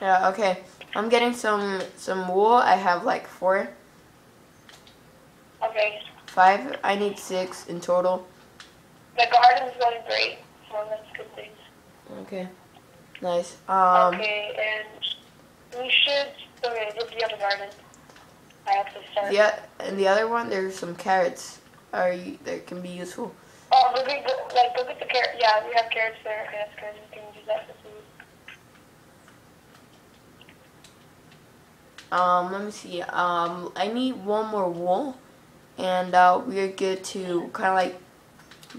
Yeah, okay. I'm getting some some wool. I have like four, Okay. five. I need six in total. The garden's going great, so that's good things. Okay. Nice. Um. okay, and we should. Okay, get the other garden. I have to start. Yeah, and the other one there's some carrots. Are you, that can be useful. Oh, get, go, like, go get the carrot. Yeah, we have carrots there. Okay, that's good. We can use that for food. Um, let me see. Um, I need one more wool, and uh, we're good to kind of like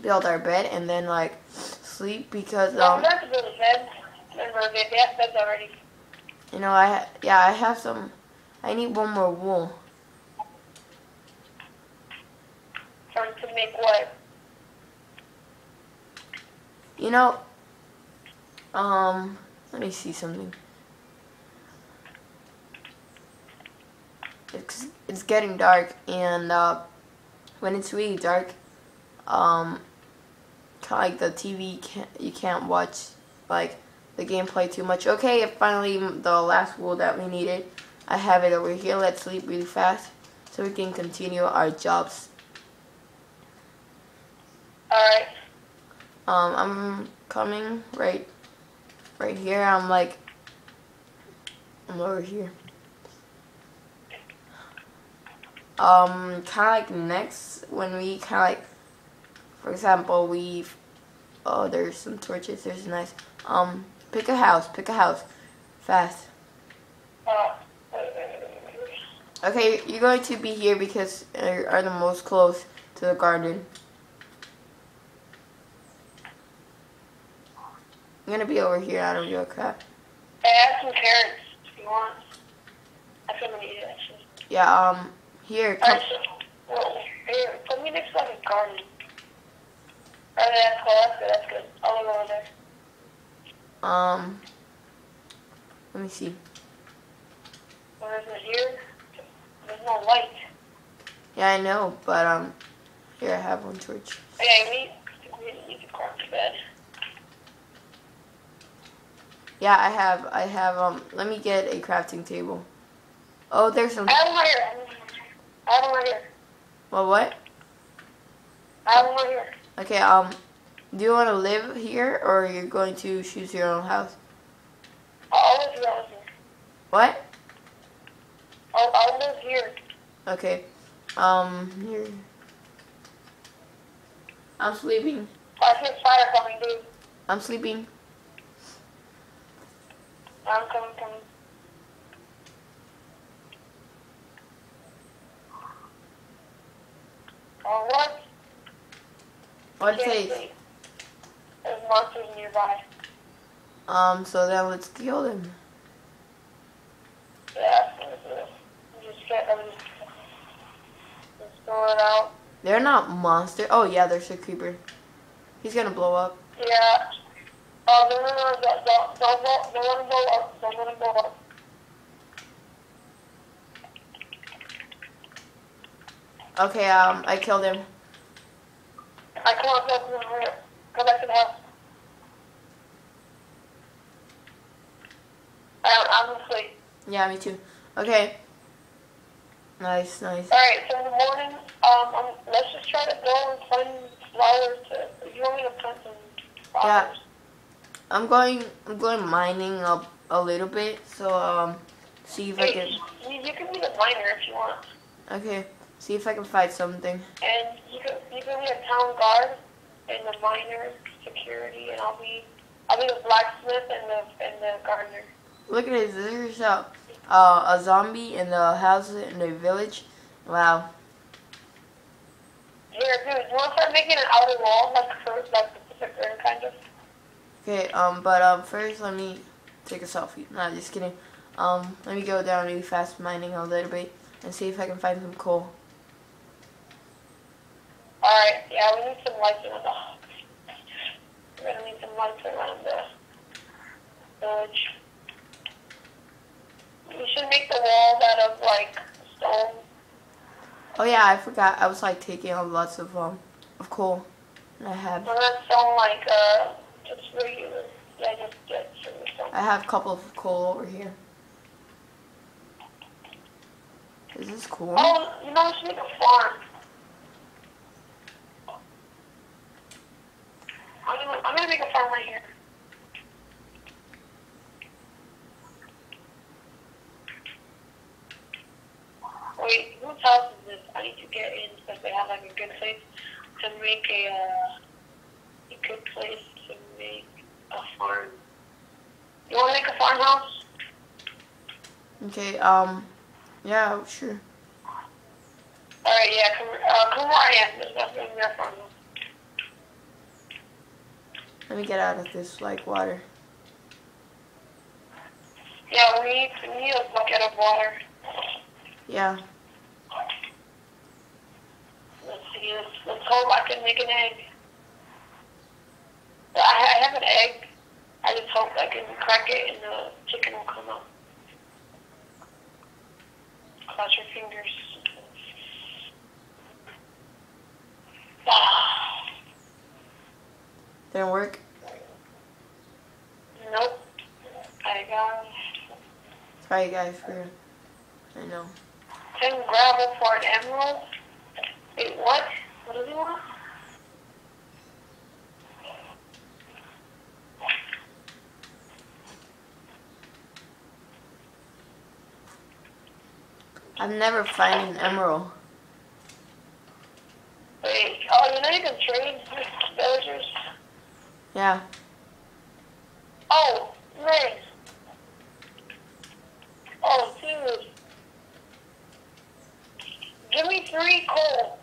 build our bed and then like sleep because Um, we have to build a bed. Remember, they they have beds already. you know I yeah I have some. I need one more wool. To make what? You know. Um, let me see something. It's it's getting dark, and uh, when it's really dark, um, kind of like the TV can't you can't watch like the gameplay too much. Okay, finally the last wool that we needed. I have it over here. Let's sleep really fast so we can continue our jobs. Alright. Um, I'm coming right, right here. I'm like, I'm over here. Um, kind of like next when we kind of like, for example, we, oh, there's some torches. There's nice. Um, pick a house. Pick a house, fast. Okay, you're going to be here because you are the most close to the garden. I'm gonna be over here. I don't give a crap. I have some carrots if you want. I actually. Yeah. Um. Here. Come. So, well, here, put me next to like a garden. Alright, that's cool. That's good. That's good. I'll go over there. Um. Let me see. Where is it here? There's no light. Yeah, I know, but um. Here, I have one torch. Okay, we we need to crawl to bed. Yeah, I have. I have. Um. Let me get a crafting table. Oh, there's some. I have one right here. I have one right here. Well, what? I have one right here. Okay. Um. Do you want to live here, or you're going to choose your own house? I'll live here. I'll live here. What? I'll, I'll live here. Okay. Um. Here. I'm sleeping. I see fire coming, dude. I'm sleeping. I'm coming, coming. What? What it Can't. There's monsters nearby. Um. So then let's kill them. Yeah, just get, I'm just, throw it out. They're not monster. Oh yeah, there's a creeper. He's gonna blow up. Yeah. Okay. Um. I killed him. I can't go to the rear. Go back to the house. I'm, I'm asleep. Yeah, me too. Okay. Nice, nice. Alright, so in the morning, um, um, let's just try to go and find flowers to, you want me to plant some flowers? I'm going. I'm going mining a a little bit. So um, see if I can. you, you can be the miner if you want. Okay. See if I can find something. And you can, you can be a town guard and the miner security, and I'll be, I'll be the blacksmith and the, and the gardener. Look at this. There's a uh, a zombie in the house in the village. Wow. Here, dude, you want to start making an outer wall, like first, like the Pacific Rim, kind of? Okay. Um. But um. First, let me take a selfie. Nah, just kidding. Um. Let me go down really fast mining a little bit and see if I can find some coal. Alright, yeah, we need some lights around the We're gonna need some lights around the village. We should make the walls out of like stone. Oh yeah, I forgot. I was like taking out lots of um of coal. And I have And not stone like uh just regular yeah, just get some stone. I have a couple of coal over here. Is this cool? Oh, you know, let's make a farm. I'm gonna, I'm gonna make a farm right here. Wait, whose house is this? I need to get in because they have like a good place to make a, uh, a good place to make a farm. You wanna make a farmhouse? Okay, um, yeah, sure. Alright, yeah, come, uh, come where I am. There's nothing in your farmhouse. Let me get out of this, like, water. Yeah, we need, we need a bucket of water. Yeah. Let's see, let's, let's hope I can make an egg. I, I have an egg. I just hope I can crack it and the chicken will come out. Cross your fingers. Didn't work? nope. I um, got Sorry, guys, for... I know. 10 gravel for an emerald. Wait, what? What does he want? I'm never finding an emerald. Oh, man. Oh, dude. Give me three cold.